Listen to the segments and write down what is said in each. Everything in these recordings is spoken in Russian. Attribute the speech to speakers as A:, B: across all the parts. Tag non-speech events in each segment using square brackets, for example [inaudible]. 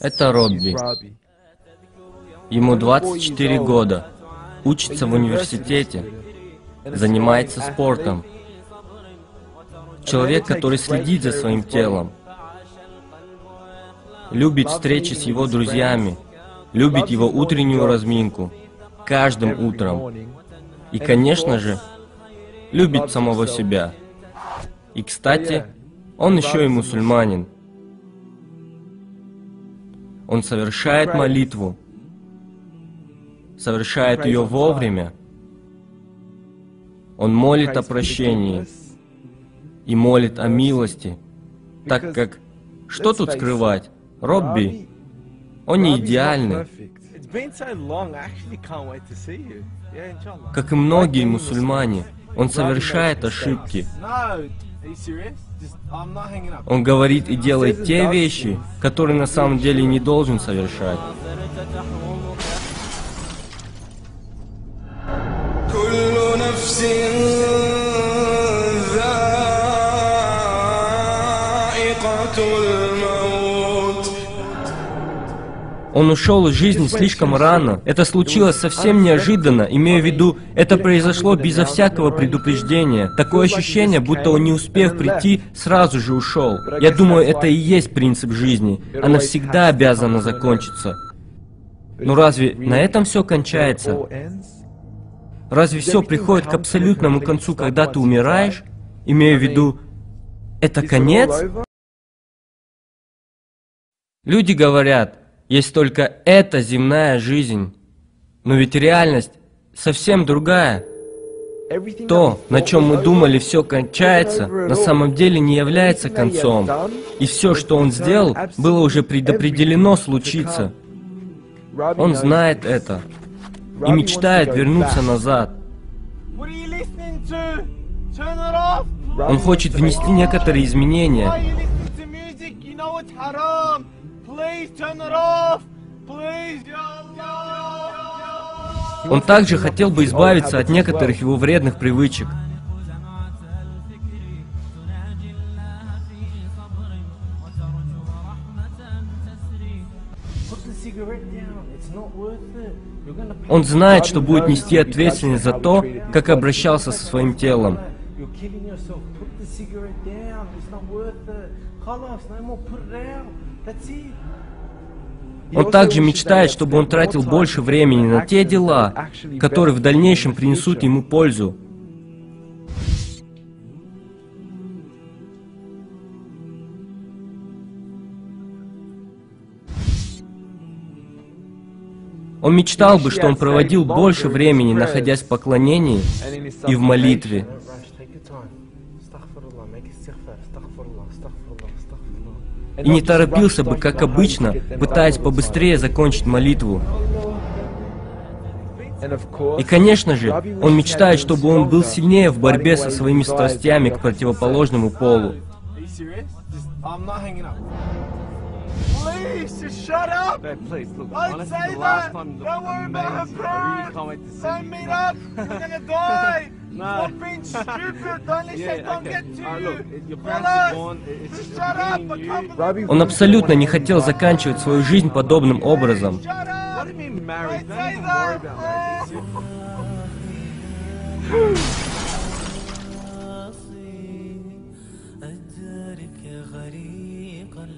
A: Это Робби. Ему 24 года. Учится в университете. Занимается спортом. Человек, который следит за своим телом. Любит встречи с его друзьями. Любит его утреннюю разминку. Каждым утром. И, конечно же, любит самого себя. И, кстати, он еще и мусульманин. Он совершает молитву, совершает ее вовремя. Он молит о прощении и молит о милости, так как, что тут скрывать, Робби, он не идеальный. Как и многие мусульмане, он совершает ошибки. Он говорит и делает те вещи, которые на самом деле не должен совершать. Он ушел из жизни слишком рано. Это случилось совсем неожиданно, имея в виду, это произошло безо всякого предупреждения. Такое ощущение, будто он не успев прийти, сразу же ушел. Я думаю, это и есть принцип жизни. Она всегда обязана закончиться. Но разве на этом все кончается? Разве все приходит к абсолютному концу, когда ты умираешь? Имея в виду, это конец? Люди говорят, есть только эта земная жизнь. Но ведь реальность совсем другая. То, на чем мы думали, все кончается, на самом деле не является концом. И все, что он сделал, было уже предопределено случиться. Он знает это и мечтает вернуться назад. Он хочет внести некоторые изменения. Он также хотел бы избавиться от некоторых его вредных привычек. Он знает, что будет нести ответственность за то, как обращался со своим телом. Он также мечтает, чтобы он тратил больше времени на те дела, которые в дальнейшем принесут ему пользу. Он мечтал бы, что он проводил больше времени, находясь в поклонении и в молитве. И не торопился бы, как обычно, пытаясь побыстрее закончить молитву. И, конечно же, он мечтает, чтобы он был сильнее в борьбе со своими страстями к противоположному полу. Please, [laughs] No. Stop being stupid! Don't let yeah, Satan okay. get to you! Look, Fellas, just shut up! Он абсолютно не хотел заканчивать свою жизнь подобным образом. What do you mean married? Don't even worry about that.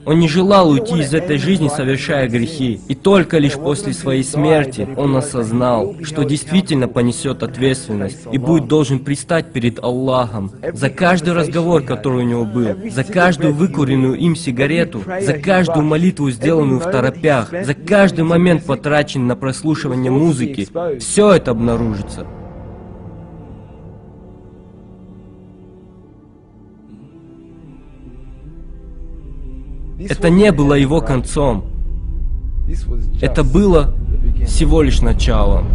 A: Он не желал уйти из этой жизни, совершая грехи. И только лишь после своей смерти он осознал, что действительно понесет ответственность и будет должен пристать перед Аллахом за каждый разговор, который у него был, за каждую выкуренную им сигарету, за каждую молитву, сделанную в торопях, за каждый момент потрачен на прослушивание музыки. Все это обнаружится. Это не было его концом. Это было всего лишь началом.